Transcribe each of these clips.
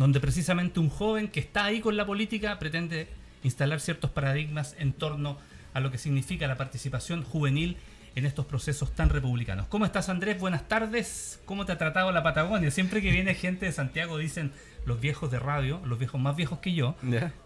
donde precisamente un joven que está ahí con la política pretende instalar ciertos paradigmas en torno a lo que significa la participación juvenil en estos procesos tan republicanos. ¿Cómo estás Andrés? Buenas tardes. ¿Cómo te ha tratado la Patagonia? Siempre que viene gente de Santiago dicen los viejos de radio, los viejos más viejos que yo,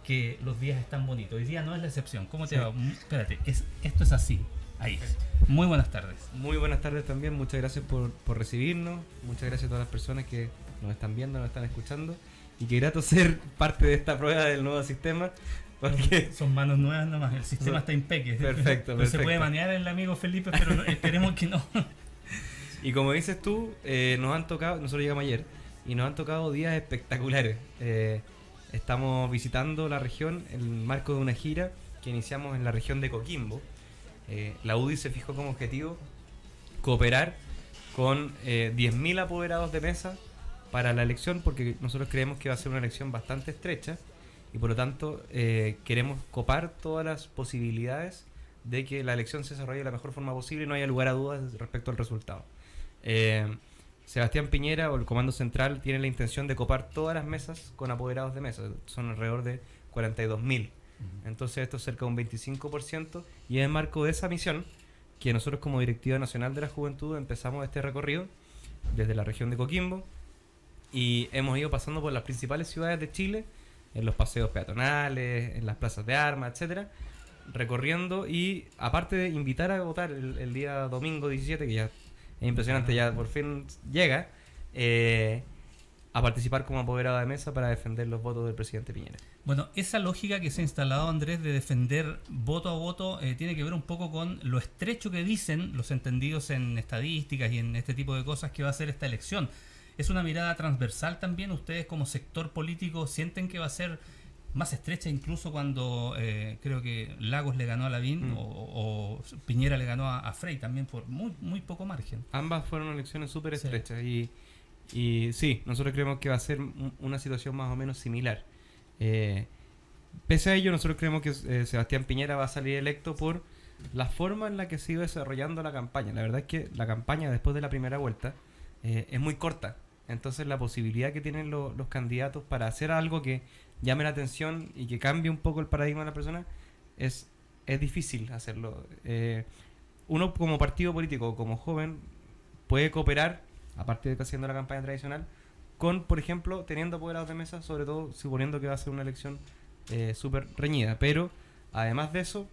que los días están bonitos. Hoy día no es la excepción. ¿Cómo te va? Mm, espérate, es, esto es así. Ahí. Muy buenas tardes. Muy buenas tardes también. Muchas gracias por, por recibirnos. Muchas gracias a todas las personas que nos están viendo, nos están escuchando. Y qué grato ser parte de esta prueba del nuevo sistema. Porque son manos nuevas nomás, el sistema está impeque. Perfecto, no se puede manejar el amigo Felipe, pero esperemos que no. Y como dices tú, eh, nos han tocado, nosotros llegamos ayer, y nos han tocado días espectaculares. Eh, estamos visitando la región en el marco de una gira que iniciamos en la región de Coquimbo. Eh, la UDI se fijó como objetivo cooperar con 10.000 apoderados de mesa para la elección porque nosotros creemos que va a ser una elección bastante estrecha y por lo tanto eh, queremos copar todas las posibilidades de que la elección se desarrolle de la mejor forma posible y no haya lugar a dudas respecto al resultado. Eh, Sebastián Piñera o el Comando Central tiene la intención de copar todas las mesas con apoderados de mesa, son alrededor de 42.000. Entonces esto es cerca de un 25% y en marco de esa misión que nosotros como Directiva Nacional de la Juventud empezamos este recorrido desde la región de Coquimbo y hemos ido pasando por las principales ciudades de Chile en los paseos peatonales, en las plazas de armas, etcétera, recorriendo y aparte de invitar a votar el, día domingo 17, que ya es impresionante, ya por fin llega, eh, a participar como apoderado de mesa para defender los votos del presidente Piñera. Bueno, esa lógica que se ha instalado, Andrés, de defender voto a voto, eh, tiene que ver un poco con lo estrecho que dicen los entendidos en estadísticas y en este tipo de cosas que va a ser esta elección. ¿Es una mirada transversal también? ¿Ustedes como sector político sienten que va a ser más estrecha incluso cuando eh, creo que Lagos le ganó a Lavín mm. o, Piñera le ganó a, Frey también por muy, muy poco margen? Ambas fueron elecciones súper estrechas y, y sí, nosotros creemos que va a ser una situación más o menos similar. Eh, pese a ello, nosotros creemos que eh, Sebastián Piñera va a salir electo por la forma en la que se iba desarrollando la campaña. La verdad es que la campaña después de la primera vuelta es muy corta. Entonces la posibilidad que tienen los candidatos para hacer algo que llame la atención y que cambie un poco el paradigma de la persona es, es difícil hacerlo. Eh, uno como partido político, como joven, puede cooperar, aparte de haciendo la campaña tradicional, con, por ejemplo, teniendo apoderados de mesa, sobre todo suponiendo que va a ser una elección eh, súper reñida. Pero, además de eso,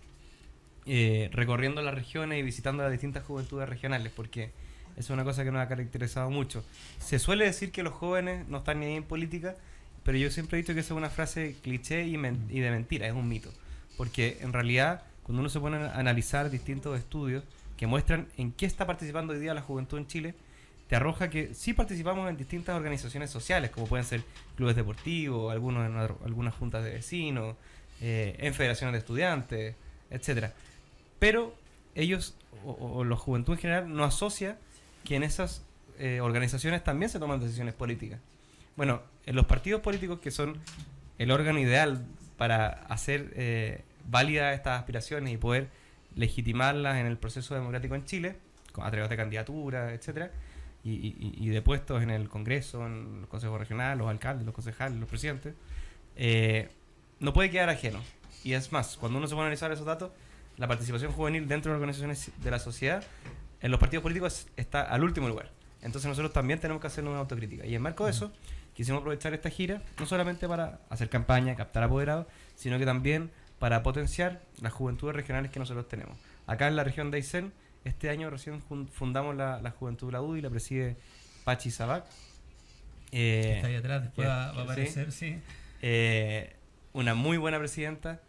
eh, recorriendo las regiones y visitando las distintas juventudes regionales, porque es una cosa que nos ha caracterizado mucho. Se suele decir que los jóvenes no están ni ahí en política, pero yo siempre he dicho que esa es una frase cliché y, y de mentira, es un mito. Porque en realidad, cuando uno se pone a analizar distintos estudios que muestran en qué está participando hoy día la juventud en Chile, te arroja que sí participamos en distintas organizaciones sociales, como pueden ser clubes deportivos, algunos en algunas juntas de vecinos, eh, en federaciones de estudiantes, etcétera. Pero ellos, o, o la juventud en general, no asocia que en esas eh, organizaciones también se toman decisiones políticas. Bueno, en los partidos políticos que son el órgano ideal para hacer eh, válidas estas aspiraciones y poder legitimarlas en el proceso democrático en Chile, a través de candidaturas, etcétera, y, de puestos en el Congreso, en el Consejo Regional, los alcaldes, los concejales, los presidentes, eh, no puede quedar ajeno. Y es más, cuando uno se pone a analizar esos datos, la participación juvenil dentro de organizaciones de la sociedad en los partidos políticos está al último lugar. Entonces nosotros también tenemos que hacer una autocrítica. Y en marco de eso, quisimos aprovechar esta gira, no solamente para hacer campaña, captar apoderados, sino que también para potenciar las juventudes regionales que nosotros tenemos. Acá en la región de Aysén, este año recién fundamos la, Juventud de la UDI, la preside Pachi Sabac. Eh, está ahí atrás, después va, a aparecer, sí. Eh, una muy buena presidenta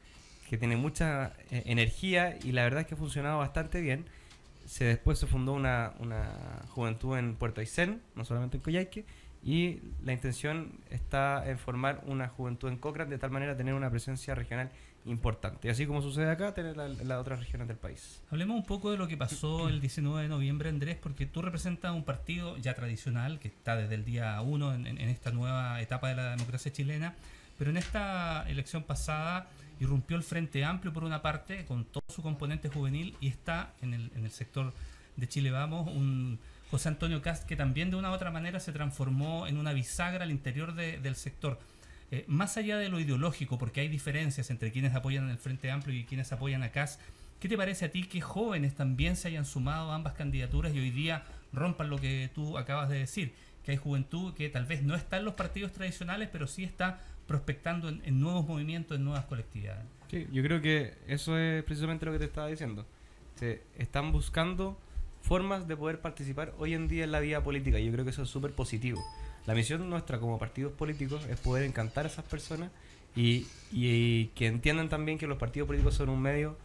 que tiene mucha eh, energía y la verdad es que ha funcionado bastante bien se después se fundó una, juventud en Puerto Aysén, no solamente en Coyhaique, y la intención está en formar una juventud en Cochrane de tal manera tener una presencia regional importante. Así como sucede acá, tener en las otras regiones del país. Hablemos un poco de lo que pasó el 19 de noviembre, Andrés, porque tú representas un partido ya tradicional que está desde el día 1 en esta nueva etapa de la democracia chilena, pero en esta elección pasada irrumpió el Frente Amplio por una parte, con todo su componente juvenil, y está en el, en el sector de Chile Vamos un José Antonio Cast, que también de una u otra manera se transformó en una bisagra al interior del sector. Eh, más allá de lo ideológico, porque hay diferencias entre quienes apoyan el Frente Amplio y quienes apoyan a Cast, ¿qué te parece a ti que jóvenes también se hayan sumado a ambas candidaturas y hoy día rompan lo que tú acabas de decir? Que hay juventud que tal vez no está en los partidos tradicionales, pero sí está prospectando en, nuevos movimientos, en nuevas colectividades. Sí, yo creo que eso es precisamente lo que te estaba diciendo. Se están buscando formas de poder participar hoy en día en la vida política y yo creo que eso es súper positivo. La misión nuestra como partidos políticos es poder encantar a esas personas y, que entiendan también que los partidos políticos son un medio,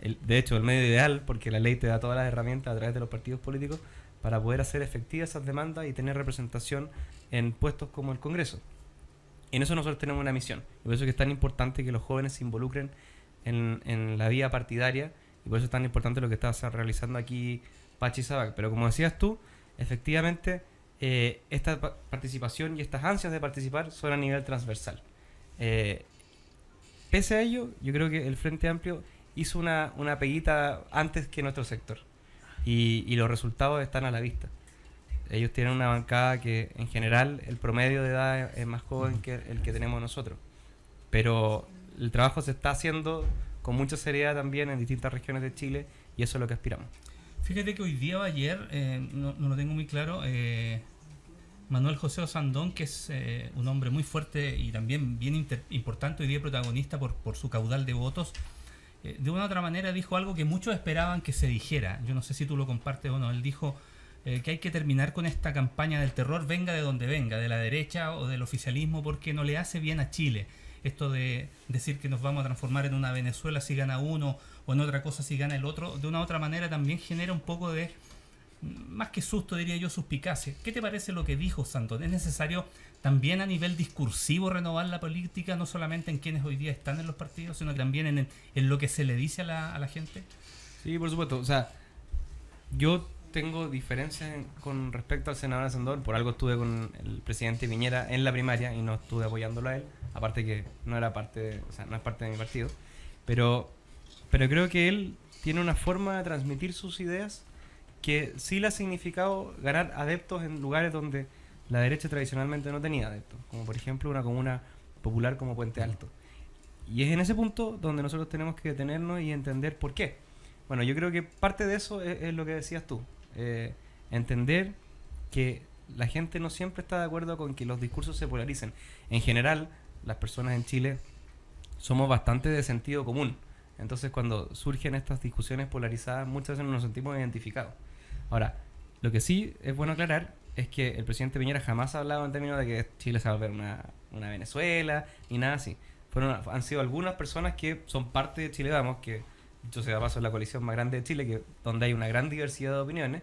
de hecho el medio ideal, porque la ley te da todas las herramientas a través de los partidos políticos para poder hacer efectivas esas demandas y tener representación en puestos como el Congreso. En eso nosotros tenemos una misión. Y por eso es que es tan importante que los jóvenes se involucren en, en la vía partidaria. Y por eso es tan importante lo que estás realizando aquí, Pachi Sabac. Pero como decías tú, efectivamente, eh, esta participación y estas ansias de participar son a nivel transversal. Eh, pese a ello, yo creo que el Frente Amplio hizo una, una peguita antes que nuestro sector. Y, y los resultados están a la vista ellos tienen una bancada que en general el promedio de edad es más joven que el que tenemos nosotros. Pero el trabajo se está haciendo con mucha seriedad también en distintas regiones de Chile y eso es lo que aspiramos. Fíjate que hoy día o ayer, eh, no, lo tengo muy claro, eh, Manuel José Osandón, que es eh, un hombre muy fuerte y también bien importante hoy día protagonista por, por su caudal de votos, de una u otra manera dijo algo que muchos esperaban que se dijera. Yo no sé si tú lo compartes o no. Él dijo eh, que hay que terminar con esta campaña del terror, venga de donde venga, de la derecha o del oficialismo, porque no le hace bien a Chile. Esto de decir que nos vamos a transformar en una Venezuela si gana uno o en otra cosa si gana el otro, de una otra manera también genera un poco de, más que susto diría yo, suspicacia. ¿Qué te parece lo que dijo Santos? ¿Es necesario también a nivel discursivo renovar la política, no solamente en quienes hoy día están en los partidos, sino también en, en lo que se le dice a la, a la gente? Sí, por supuesto. O sea, yo tengo diferencias con respecto al senador Ascendor. Por algo estuve con el presidente Piñera en la primaria y no estuve apoyándolo a él. Aparte que no era parte, o sea, no es parte de mi partido. Pero, pero creo que él tiene una forma de transmitir sus ideas que sí le ha significado ganar adeptos en lugares donde la derecha tradicionalmente no tenía adeptos. Como por ejemplo una comuna popular como Puente Alto. Y es en ese punto donde nosotros tenemos que detenernos y entender por qué. Bueno, yo creo que parte de eso es lo que decías tú. Eh, entender que la gente no siempre está de acuerdo con que los discursos se polaricen. En general, las personas en Chile somos bastante de sentido común. Entonces, cuando surgen estas discusiones polarizadas, muchas veces nos sentimos identificados. Ahora, lo que sí es bueno aclarar es que el presidente Piñera jamás ha hablado en términos de que Chile se va a ver una, una Venezuela, ni nada así. Fueron, han sido algunas personas que son parte de Chile Vamos, que yo sea paso la coalición más grande de Chile, que, donde hay una gran diversidad de opiniones,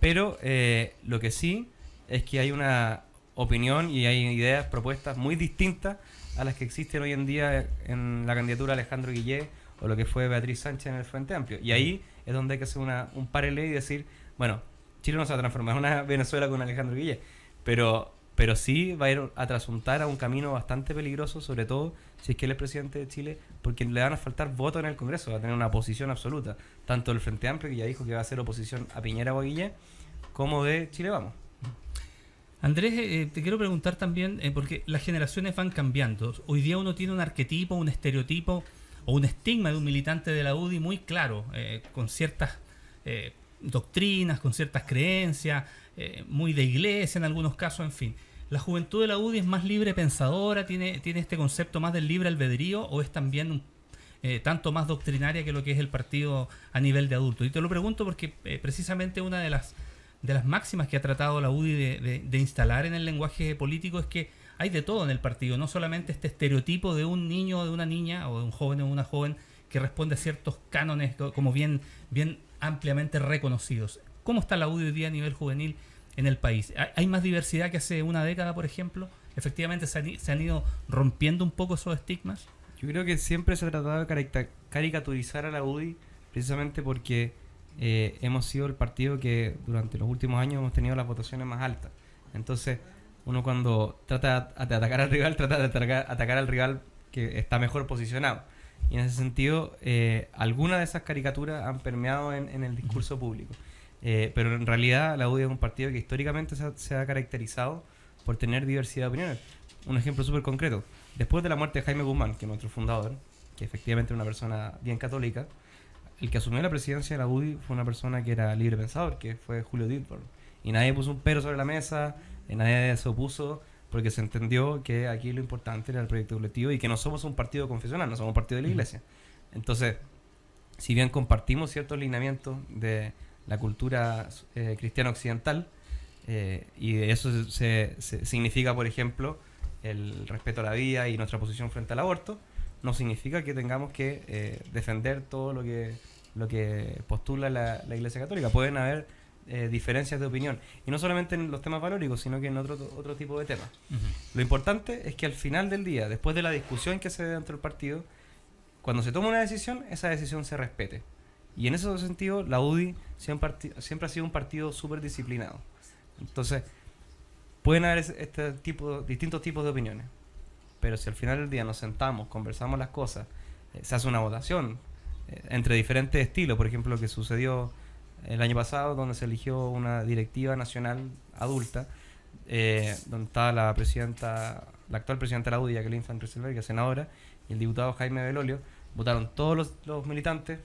pero eh, lo que sí es que hay una opinión y hay ideas, propuestas muy distintas a las que existen hoy en día en la candidatura de Alejandro Guillé o lo que fue Beatriz Sánchez en el Frente Amplio. Y ahí es donde hay que hacer una, un paralelo y decir, bueno, Chile no se va a transformar en una Venezuela con Alejandro Guillé, pero pero sí va a ir a trasuntar a un camino bastante peligroso, sobre todo si es que él es presidente de Chile, porque le van a faltar votos en el Congreso, va a tener una posición absoluta, tanto del Frente Amplio, que ya dijo que va a ser oposición a Piñera o a como de Chile Vamos. Andrés, eh, te quiero preguntar también, eh, porque las generaciones van cambiando. Hoy día uno tiene un arquetipo, un estereotipo o un estigma de un militante de la UDI muy claro, eh, con ciertas doctrinas, con ciertas creencias, eh, muy de iglesia en algunos casos, en fin. ¿La juventud de la UDI es más libre pensadora, tiene, tiene este concepto más del libre albedrío o es también eh, tanto más doctrinaria que lo que es el partido a nivel de adulto? Y te lo pregunto porque eh, precisamente una de las, de las máximas que ha tratado la UDI de, instalar en el lenguaje político es que hay de todo en el partido, no solamente este estereotipo de un niño o de una niña o de un joven o una joven que responde a ciertos cánones como bien, bien ampliamente reconocidos. ¿Cómo está la UDI hoy día a nivel juvenil en el país? ¿Hay más diversidad que hace una década, por ejemplo? ¿Efectivamente se han, ido rompiendo un poco esos estigmas? Yo creo que siempre se ha tratado de caricaturizar a la UDI precisamente porque eh, hemos sido el partido que durante los últimos años hemos tenido las votaciones más altas. Entonces, uno cuando trata de atacar al rival, trata de atacar, al rival que está mejor posicionado. Y en ese sentido, eh, algunas de esas caricaturas han permeado en, el discurso público. Eh, pero en realidad la UDI es un partido que históricamente se ha, caracterizado por tener diversidad de opiniones. Un ejemplo súper concreto. Después de la muerte de Jaime Guzmán, que es nuestro fundador, que efectivamente es una persona bien católica, el que asumió la presidencia de la UDI fue una persona que era libre pensador, que fue Julio Dilborn. Y nadie puso un pero sobre la mesa, nadie se opuso, porque se entendió que aquí lo importante era el proyecto colectivo y que no somos un partido confesional, no somos un partido de la iglesia. Entonces, si bien compartimos ciertos lineamientos de la cultura eh, cristiana occidental, eh, y eso se, significa, por ejemplo, el respeto a la vida y nuestra posición frente al aborto, no significa que tengamos que eh, defender todo lo que, lo que postula la, Iglesia Católica. Pueden haber diferencias de opinión, y no solamente en los temas valóricos, sino que en otro, otro tipo de temas. Lo importante es que al final del día, después de la discusión que se dé dentro del partido, cuando se toma una decisión, esa decisión se respete. Y en ese sentido, la UDI siempre, siempre ha sido un partido súper disciplinado. Entonces, pueden haber este tipo, distintos tipos de opiniones. Pero si al final del día nos sentamos, conversamos las cosas, eh, se hace una votación eh, entre diferentes estilos, por ejemplo, lo que sucedió el año pasado, donde se eligió una directiva nacional adulta, eh, donde estaba la presidenta, la actual presidenta de la UDI, Jacqueline Van que es senadora, y el diputado Jaime Belolio, votaron todos los militantes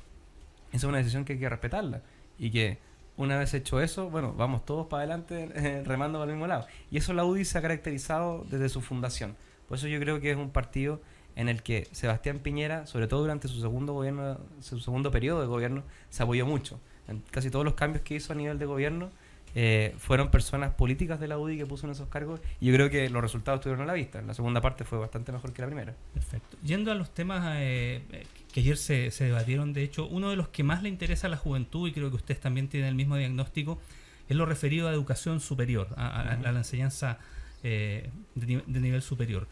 esa es una decisión que hay que respetarla. Y que una vez hecho eso, bueno, vamos todos para adelante remando para el mismo lado. Y eso la UDI se ha caracterizado desde su fundación. Por eso yo creo que es un partido en el que Sebastián Piñera, sobre todo durante su segundo gobierno, su segundo periodo de gobierno, se apoyó mucho. En casi todos los cambios que hizo a nivel de gobierno eh, fueron personas políticas de la UDI que puso en esos cargos y yo creo que los resultados estuvieron a la vista. La segunda parte fue bastante mejor que la primera. Perfecto. Yendo a los temas eh, que ayer se, debatieron, de hecho, uno de los que más le interesa a la juventud, y creo que ustedes también tienen el mismo diagnóstico, es lo referido a educación superior, a, la enseñanza eh, de, de nivel superior.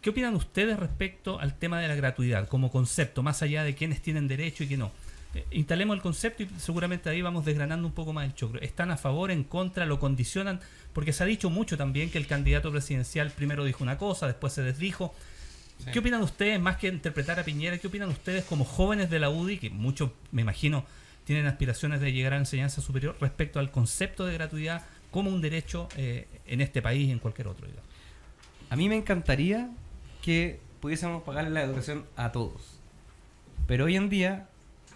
¿Qué opinan ustedes respecto al tema de la gratuidad como concepto, más allá de quienes tienen derecho y que no? Eh, instalemos el concepto y seguramente ahí vamos desgranando un poco más el choclo. ¿Están a favor, en contra, lo condicionan? Porque se ha dicho mucho también que el candidato presidencial primero dijo una cosa, después se desdijo. ¿Qué opinan ustedes, más que interpretar a Piñera, qué opinan ustedes como jóvenes de la UDI, que muchos, me imagino, tienen aspiraciones de llegar a enseñanza superior respecto al concepto de gratuidad como un derecho eh, en este país y en cualquier otro? A mí me encantaría que pudiésemos pagarle la educación a todos. Pero hoy en día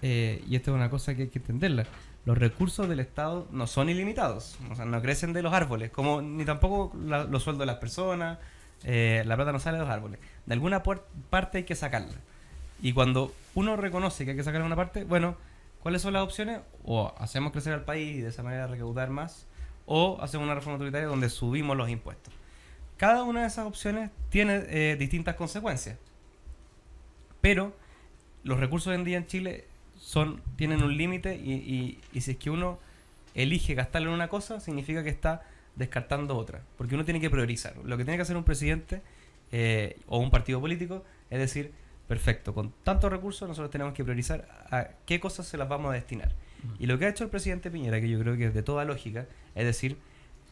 eh, y esto es una cosa que hay que entenderla, los recursos del Estado no son ilimitados, o sea, no crecen de los árboles, como ni tampoco los sueldos de las personas, eh, la plata no sale de los árboles. De alguna parte hay que sacarla. Y cuando uno reconoce que hay que sacar una parte, bueno, ¿cuáles son las opciones? O hacemos crecer al país y de esa manera recaudar más, o hacemos una reforma tributaria donde subimos los impuestos. Cada una de esas opciones tiene eh, distintas consecuencias. Pero los recursos hoy en día en Chile son tienen un límite y, y, si es que uno elige gastarlo en una cosa, significa que está descartando otra. Porque uno tiene que priorizar. Lo que tiene que hacer un presidente eh, o un partido político es decir, perfecto, con tantos recursos nosotros tenemos que priorizar a qué cosas se las vamos a destinar. Y lo que ha hecho el presidente Piñera, que yo creo que es de toda lógica, es decir,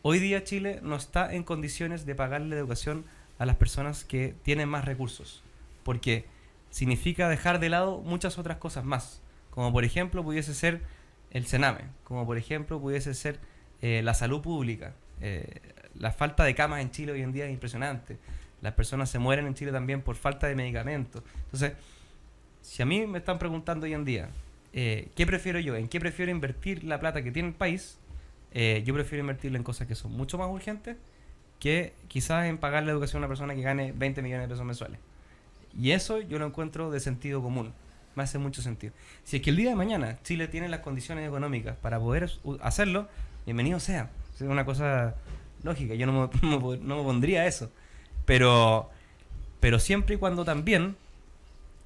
hoy día Chile no está en condiciones de pagarle educación a las personas que tienen más recursos. Porque significa dejar de lado muchas otras cosas más como por ejemplo pudiese ser el Sename, como por ejemplo pudiese ser eh, la salud pública. Eh, la falta de camas en Chile hoy en día es impresionante. Las personas se mueren en Chile también por falta de medicamentos. Entonces, si a mí me están preguntando hoy en día, eh, ¿qué prefiero yo? ¿En qué prefiero invertir la plata que tiene el país? yo prefiero invertirla en cosas que son mucho más urgentes que quizás en pagar la educación a una persona que gane 20 millones de pesos mensuales. Y eso yo lo encuentro de sentido común me hace mucho sentido. Si es que el día de mañana Chile tiene las condiciones económicas para poder hacerlo, bienvenido sea. Es una cosa lógica, yo no me, no me pondría eso. Pero, pero siempre y cuando también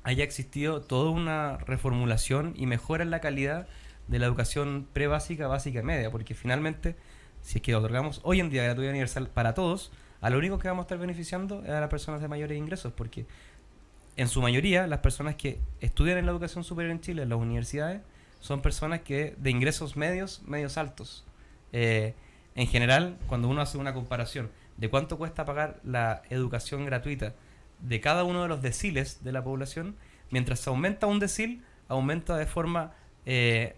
haya existido toda una reformulación y mejora en la calidad de la educación pre-básica, básica y media, porque finalmente, si es que otorgamos hoy en día gratuidad universal para todos, a lo único que vamos a estar beneficiando es a las personas de mayores ingresos, porque en su mayoría, las personas que estudian en la educación superior en Chile, en las universidades, son personas que de ingresos medios, medios altos. Eh, en general, cuando uno hace una comparación de cuánto cuesta pagar la educación gratuita de cada uno de los deciles de la población, mientras se aumenta un decil, aumenta de forma eh,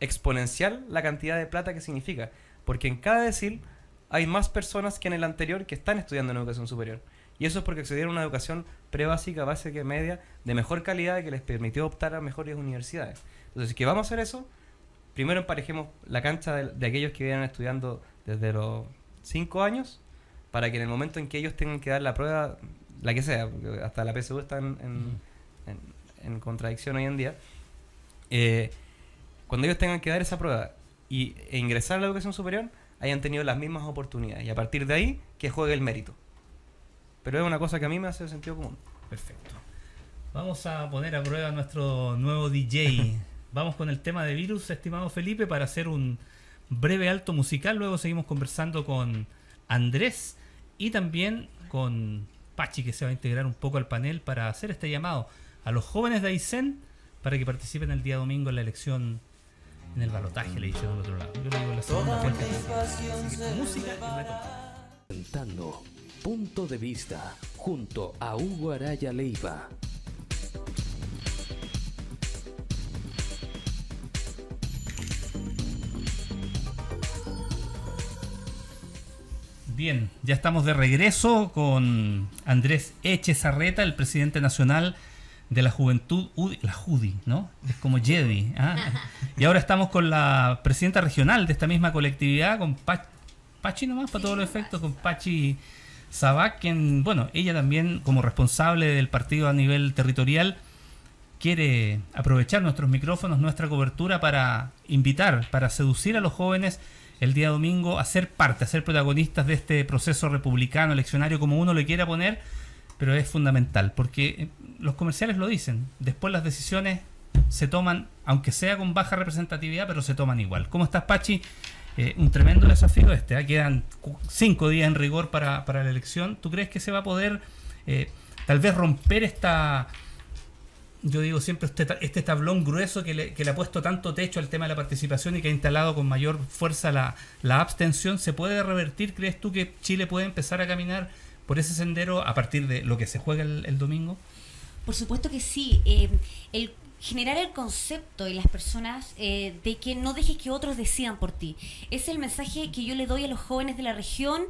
exponencial la cantidad de plata que significa. Porque en cada decil hay más personas que en el anterior que están estudiando en educación superior. Y eso es porque accedieron a una educación pre-básica, básica y media de mejor calidad que les permitió optar a mejores universidades. Entonces, ¿qué vamos a hacer eso? Primero emparejemos la cancha de, aquellos que vienen estudiando desde los 5 años para que en el momento en que ellos tengan que dar la prueba, la que sea, hasta la PSU está en, en, contradicción hoy en día, eh, cuando ellos tengan que dar esa prueba y, e ingresar a la educación superior, hayan tenido las mismas oportunidades. Y a partir de ahí, que juegue el mérito. Pero es una cosa que a mí me hace sentido común. Perfecto. Vamos a poner a prueba nuestro nuevo DJ. Vamos con el tema de virus, estimado Felipe, para hacer un breve alto musical. Luego seguimos conversando con Andrés y también con Pachi, que se va a integrar un poco al panel para hacer este llamado a los jóvenes de Aysén para que participen el día domingo en la elección en el balotaje, le dice del otro lado. Yo le digo la segunda vuelta. Música y Punto de Vista junto a Hugo Araya Leiva. Bien, ya estamos de regreso con Andrés Echezarreta, el presidente nacional de la juventud, la Judi, ¿no? Es como Jedi. ¿ah? Y ahora estamos con la presidenta regional de esta misma colectividad, con Pachi nomás, para todos los efectos, con Pachi Sabac, quien, bueno, ella también como responsable del partido a nivel territorial quiere aprovechar nuestros micrófonos, nuestra cobertura para invitar, para seducir a los jóvenes el día domingo a ser parte, a ser protagonistas de este proceso republicano, eleccionario, como uno le quiera poner, pero es fundamental, porque eh, los comerciales lo dicen, después las decisiones se toman, aunque sea con baja representatividad, pero se toman igual. ¿Cómo estás, Pachi? Eh, un tremendo desafío este. ¿eh? Quedan cinco días en rigor para, la elección. ¿Tú crees que se va a poder eh, tal vez romper esta, yo digo siempre, este, este tablón grueso que le, ha puesto tanto techo al tema de la participación y que ha instalado con mayor fuerza la, abstención? ¿Se puede revertir? ¿Crees tú que Chile puede empezar a caminar por ese sendero a partir de lo que se juega el, el domingo? Por supuesto que sí. el generar el concepto en las personas eh, de que no dejes que otros decidan por ti. Es el mensaje que yo le doy a los jóvenes de la región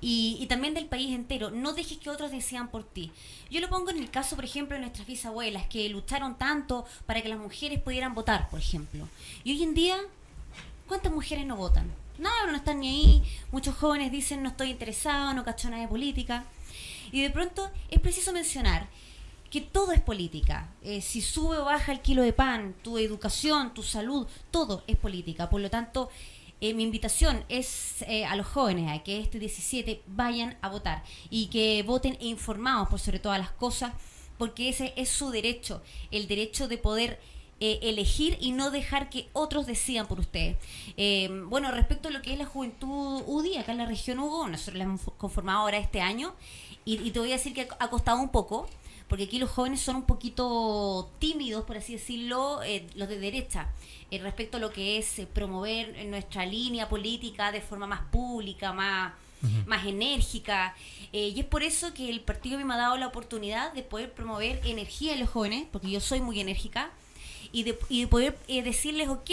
y, también del país entero. No dejes que otros decidan por ti. Yo lo pongo en el caso, por ejemplo, de nuestras bisabuelas, que lucharon tanto para que las mujeres pudieran votar, por ejemplo. Y hoy en día, ¿cuántas mujeres no votan? No, no están ni ahí. Muchos jóvenes dicen no estoy interesado, no cacho nada de política. Y de pronto es preciso mencionar que todo es política. Eh, si sube o baja el kilo de pan, tu educación, tu salud, todo es política. Por lo tanto, eh, mi invitación es eh, a los jóvenes a que este 17 vayan a votar y que voten informados por sobre todas las cosas, porque ese es su derecho, el derecho de poder elegir y no dejar que otros decidan por ustedes. bueno, respecto a lo que es la juventud UDI, acá en la región Hugo, nosotros la hemos conformado ahora este año y, y te voy a decir que ha costado un poco porque aquí los jóvenes son un poquito tímidos, por así decirlo, eh, los de derecha, eh, respecto a lo que es eh, promover nuestra línea política de forma más pública, más, más enérgica. y es por eso que el partido me ha dado la oportunidad de poder promover energía en los jóvenes, porque yo soy muy enérgica, y de, y de poder decirles, ok,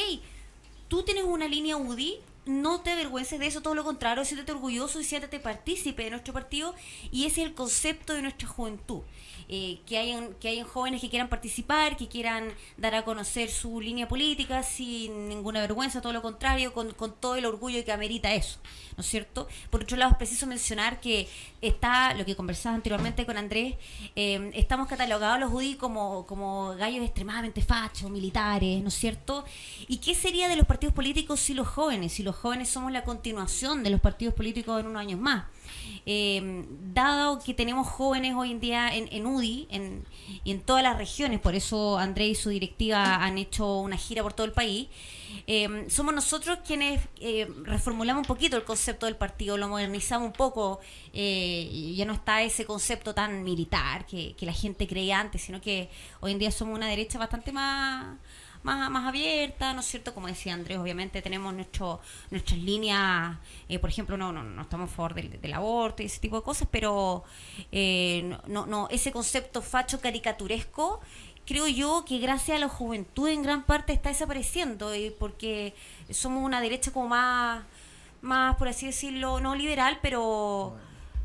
tú tienes una línea UDI, no te avergüences de eso, todo lo contrario, siéntete orgulloso y siéntete partícipe de nuestro partido y ese es el concepto de nuestra juventud. Eh, que, hayan, que hayan jóvenes que quieran participar, que quieran dar a conocer su línea política sin ninguna vergüenza, todo lo contrario, con, con todo el orgullo que amerita eso, ¿no es cierto? Por otro lado, es preciso mencionar que está, lo que conversaba anteriormente con Andrés, eh, estamos catalogados los judíos como, como gallos extremadamente fachos, militares, ¿no es cierto? ¿Y qué sería de los partidos políticos si los jóvenes, si los jóvenes somos la continuación de los partidos políticos en unos años más? Eh, dado que tenemos jóvenes hoy en día en, UDI y en todas las regiones, por eso André y su directiva han hecho una gira por todo el país, eh, somos nosotros quienes eh, reformulamos un poquito el concepto del partido, lo modernizamos un poco, ya no está ese concepto tan militar que la gente creía antes, sino que hoy en día somos una derecha bastante más más, más abierta, ¿no es cierto? Como decía Andrés, obviamente tenemos nuestro, nuestras líneas, eh, por ejemplo, no, no, no estamos a favor del, aborto y ese tipo de cosas, pero eh, no, no, ese concepto facho caricaturesco creo yo que gracias a la juventud en gran parte está desapareciendo, y porque somos una derecha como más, más, por así decirlo, no liberal, pero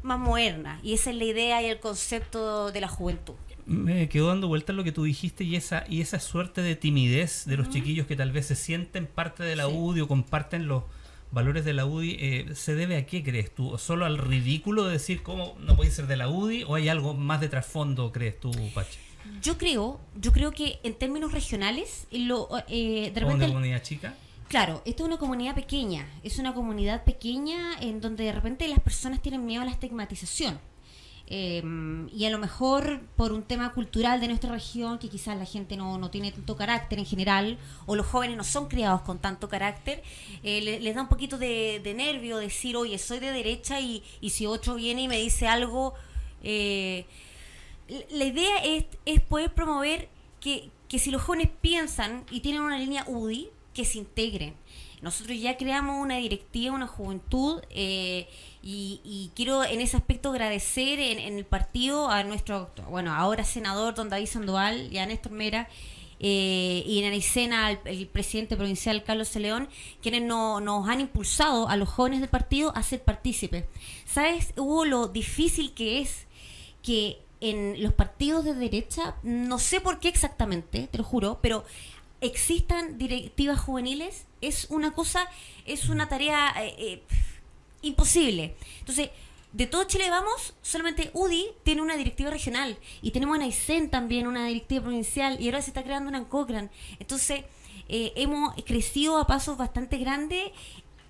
más moderna. Y esa es la idea y el concepto de la juventud. Me quedó dando vuelta lo que tú dijiste y esa, y esa suerte de timidez de los chiquillos que tal vez se sienten parte de la UDI o comparten los valores de la UDI, eh, ¿se debe a qué crees tú? ¿Solo al ridículo de decir cómo no puede ser de la UDI o hay algo más de trasfondo, crees tú, Pache? Yo creo, yo creo que en términos regionales, lo, eh, de ¿O una repente... comunidad chica? Claro, esta es una comunidad pequeña, es una comunidad pequeña en donde de repente las personas tienen miedo a la estigmatización. Eh, y a lo mejor por un tema cultural de nuestra región, que quizás la gente no, no tiene tanto carácter en general, o los jóvenes no son criados con tanto carácter, eh, le- les da un poquito de, de nervio decir, oye, soy de derecha y, y si otro viene y me dice algo... eh, la idea es, es poder promover que, que si los jóvenes piensan y tienen una línea UDI, que se integren. Nosotros ya creamos una directiva, una juventud, eh, y, y quiero en ese aspecto agradecer en, en el partido a nuestro, bueno, ahora senador don David Sandoval y a Néstor Mera, eh, y en Anicena al el presidente provincial Carlos León, quienes no- nos han impulsado a los jóvenes del partido a ser partícipes. ¿Sabes, Hugo, lo difícil que es que en los partidos de derecha, no sé por qué exactamente, te lo juro, pero existan directivas juveniles es una cosa, es una tarea eh, eh, imposible. Entonces, de todo Chile vamos, solamente UDI tiene una directiva regional y tenemos en Aysén también una directiva provincial y ahora se está creando una en Cochrane. Entonces, eh, hemos crecido a pasos bastante grandes.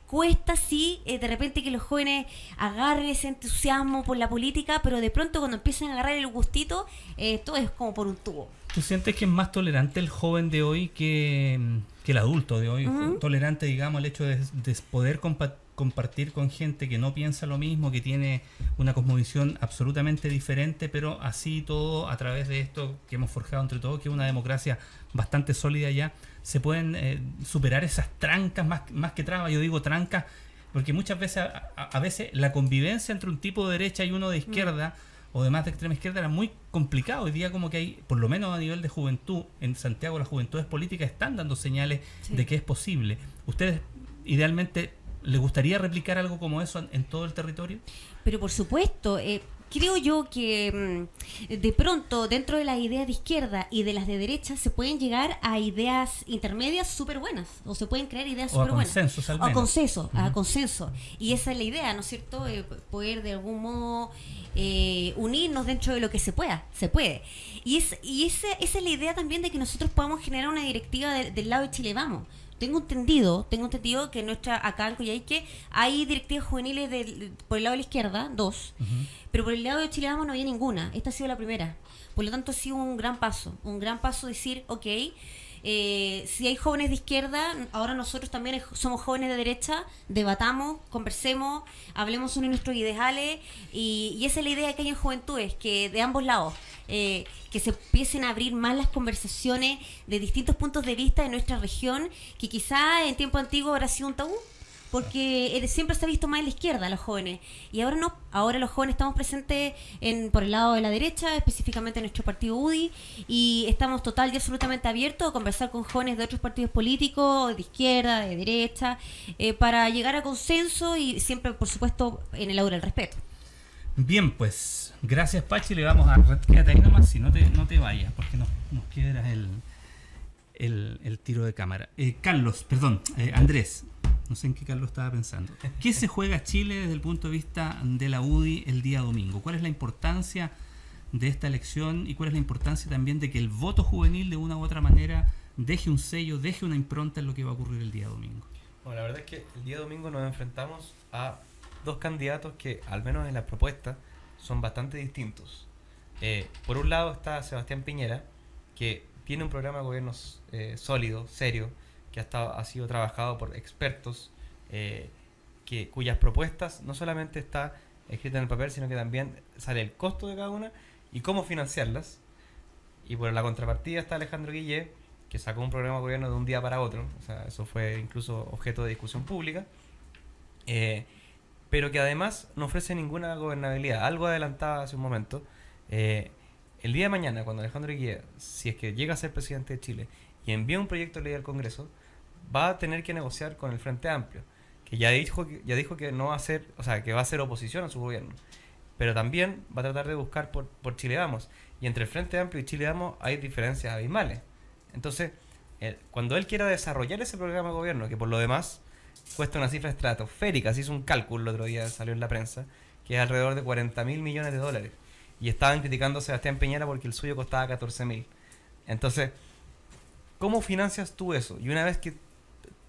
Cuesta, sí, eh, de repente que los jóvenes agarren ese entusiasmo por la política, pero de pronto cuando empiezan a agarrar el gustito, eh, todo es como por un tubo. ¿Tú sientes que es más tolerante el joven de hoy que, que el adulto de hoy? Tolerante, digamos, al hecho de, de poder compa- compartir con gente que no piensa lo mismo, que tiene una cosmovisión absolutamente diferente, pero así todo a través de esto que hemos forjado entre todos, que es una democracia bastante sólida ya, se pueden eh, superar esas trancas más, más que trabas. Yo digo trancas porque muchas veces, a, a- a veces la convivencia entre un tipo de derecha y uno de izquierda o de más de extrema izquierda era muy complicado. Hoy día como que hay, por lo menos a nivel de juventud, en Santiago las juventudes políticas están dando señales Sí. de que es posible. ¿Ustedes idealmente les gustaría replicar algo como eso en, en todo el territorio? Pero por supuesto, eh, creo yo que mm, de pronto dentro de las ideas de izquierda y de las de derecha se pueden llegar a ideas intermedias súper buenas o se pueden crear ideas súper buenas. consensos al O consenso, a consenso. Y esa es la idea, ¿no es cierto? Eh, poder de algún modo eh, unirnos dentro de lo que se pueda, se puede. Y, es, y esa, esa es la idea también de que nosotros podamos generar una directiva de- del lado de Chile Vamos. Tengo entendido, tengo entendido que nuestra acá en Coyhaique hay directivas juveniles del- por el lado de la izquierda, dos, pero por el lado de Chile Vamos no había ninguna. Esta ha sido la primera. Por lo tanto, ha sido un gran paso. Un gran paso decir, ok, eh, si hay jóvenes de izquierda, ahora nosotros también somos jóvenes de derecha, debatamos, conversemos, hablemos sobre nuestros ideales y, y esa es la idea que hay en juventudes, que de ambos lados, eh, que se empiecen a abrir más las conversaciones de distintos puntos de vista de nuestra región, que quizá en tiempo antiguo habrá sido un tabú porque eh, siempre se ha visto más en la izquierda los jóvenes y ahora no, ahora los jóvenes estamos presentes en, por el lado de la derecha, específicamente en nuestro partido UDI y estamos total y absolutamente abiertos a conversar con jóvenes de otros partidos políticos, de izquierda, de derecha, eh, para llegar a consenso y siempre, por supuesto, en el aura del respeto. Bien, pues gracias Pachi, le vamos a... Quédate ahí nomás, si no te, no te vayas, porque nos, nos quiebras el, el, el tiro de cámara. Eh, Carlos, perdón, eh, Andrés, no sé en qué Carlos estaba pensando. ¿Qué se juega Chile desde el punto de vista de la UDI el día domingo? ¿Cuál es la importancia de esta elección y cuál es la importancia también de que el voto juvenil de una u otra manera deje un sello, deje una impronta en lo que va a ocurrir el día domingo? Bueno, la verdad es que el día domingo nos enfrentamos a dos candidatos que, al menos en la propuesta, son bastante distintos. Eh, por un lado está Sebastián Piñera, que tiene un programa de gobierno eh, sólido, serio, que ha, estado, ha sido trabajado por expertos, eh, que, cuyas propuestas no solamente está escrita en el papel, sino que también sale el costo de cada una y cómo financiarlas. Y por la contrapartida está Alejandro Guille, que sacó un programa de gobierno de un día para otro, o sea, eso fue incluso objeto de discusión pública, eh, pero que además no ofrece ninguna gobernabilidad. Algo adelantaba hace un momento. eh, el día de mañana, cuando Alejandro Guía, si es que llega a ser presidente de Chile y envía un proyecto de ley al Congreso, va a tener que negociar con el Frente Amplio, que ya dijo que, ya dijo que no va a ser, o sea, que va a ser oposición a su gobierno. Pero también va a tratar de buscar por, por Chile Vamos. Y entre el Frente Amplio y Chile Vamos hay diferencias abismales. Entonces, cuando él quiera desarrollar ese programa de gobierno, que por lo demás cuesta una cifra estratosférica, se hizo un cálculo otro día, salió en la prensa, que es alrededor de 40 mil millones de dólares. Y estaban criticando a Sebastián Piñera porque el suyo costaba 14 mil. Entonces, ¿cómo financias tú eso? Y una vez que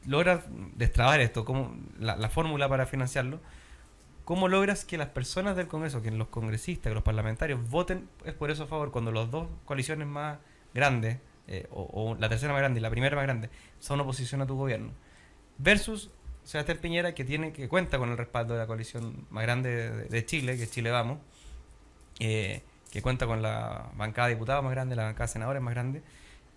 logras destrabar esto, como la, la fórmula para financiarlo, ¿cómo logras que las personas del Congreso, que los congresistas, que los parlamentarios voten es por eso a favor cuando las dos coaliciones más grandes, eh, o, la tercera más grande y la primera más grande, son oposición a tu gobierno? Versus Sebastián Piñera, que tiene que cuenta con el respaldo de la coalición más grande de, de Chile, que es Chile Vamos, eh, que cuenta con la bancada de diputados más grande, la bancada de senadores más grande.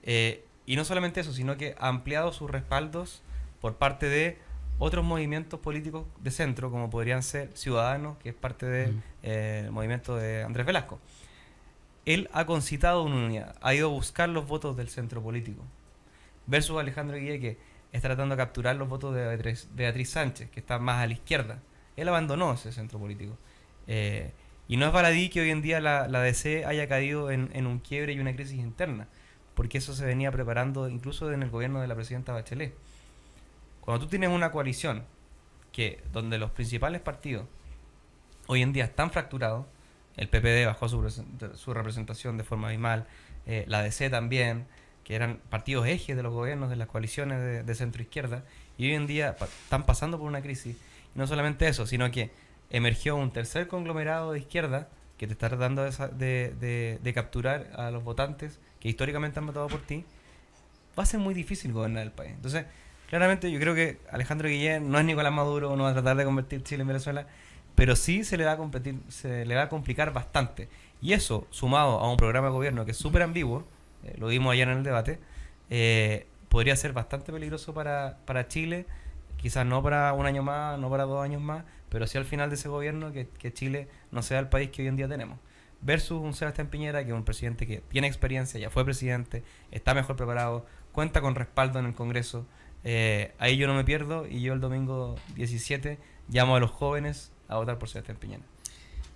eh, y no solamente eso, sino que ha ampliado sus respaldos por parte de otros movimientos políticos de centro, como podrían ser Ciudadanos, que es parte del Mm. eh, movimiento de Andrés Velasco. Él ha concitado una unidad, ha ido a buscar los votos del centro político, versus Alejandro Guille, que está tratando de capturar los votos de Beatriz, Beatriz Sánchez, que está más a la izquierda. Él abandonó ese centro político. Eh, y no es baladí que hoy en día la, la DC haya caído en, en un quiebre y una crisis interna, porque eso se venía preparando incluso en el gobierno de la presidenta Bachelet. Cuando tú tienes una coalición que donde los principales partidos hoy en día están fracturados, el PPD bajó su, su representación de forma abismal, eh, la DC también, que eran partidos ejes de los gobiernos de las coaliciones de, centro izquierda, y hoy en día están pasando por una crisis. No solamente eso, sino que emergió un tercer conglomerado de izquierda que te está tratando de- de- de capturar a los votantes que históricamente han votado por ti, va a ser muy difícil gobernar el país. Entonces, claramente yo creo que Alejandro Guillén no es Nicolás Maduro, no va a tratar de convertir Chile en Venezuela, pero sí se le va a competir, se le va a complicar bastante. Y eso, sumado a un programa de gobierno que es súper ambiguo, eh, lo vimos ayer en el debate, eh, podría ser bastante peligroso para, para Chile, quizás no para un año más, no para dos años más, pero sí al final de ese gobierno que, que Chile no sea el país que hoy en día tenemos. Versus un Sebastián Piñera, que es un presidente que tiene experiencia, ya fue presidente, está mejor preparado, cuenta con respaldo en el Congreso. Eh, ahí yo no me pierdo y yo el domingo 17 llamo a los jóvenes a votar por Sebastián Piñera.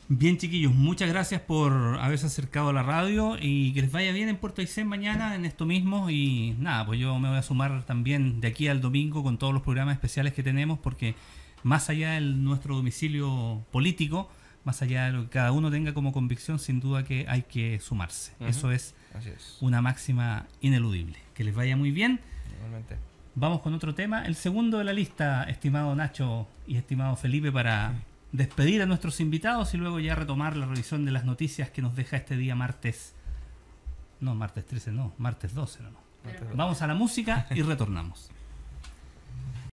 Bien, chiquillos, muchas gracias por haberse acercado a la radio y que les vaya bien en Puerto Aysén mañana en esto mismo. Y nada, pues yo me voy a sumar también de aquí al domingo con todos los programas especiales que tenemos, porque más allá de nuestro domicilio político, más allá de lo que cada uno tenga como convicción, sin duda que hay que sumarse. Eso es es. una máxima ineludible. Que les vaya muy bien. Igualmente. Vamos con otro tema, el segundo de la lista, estimado Nacho y estimado Felipe, para despedir a nuestros invitados y luego ya retomar la revisión de las noticias que nos deja este día martes. No, martes 13, no, martes 12, no. no. Martes Vamos a la música y retornamos.